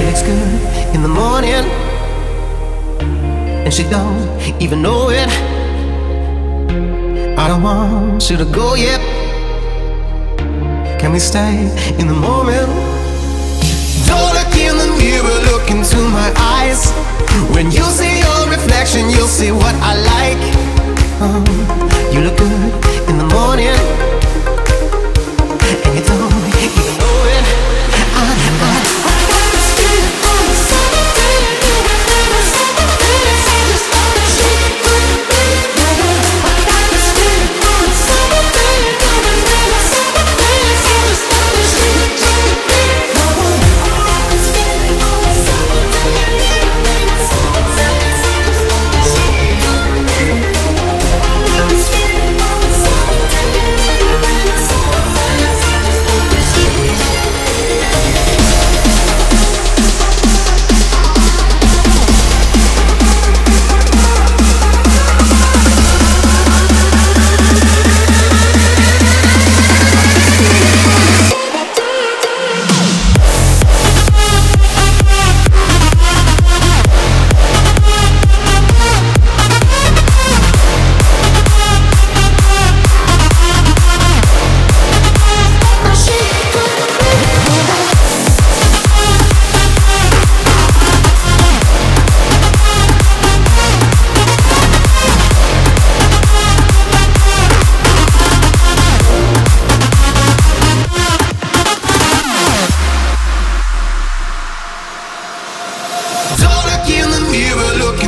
She looks good in the morning, and she don't even know it. I don't want you to go yet. Can we stay in the moment? Don't look in the mirror, look into my eyes. When you see your reflection, you'll see what I like. Oh, you look good in the morning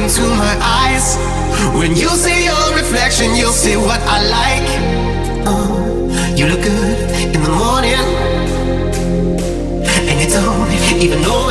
into my eyes. When you see your reflection, you'll see what I like. Uh, You look good in the morning. And you don't even know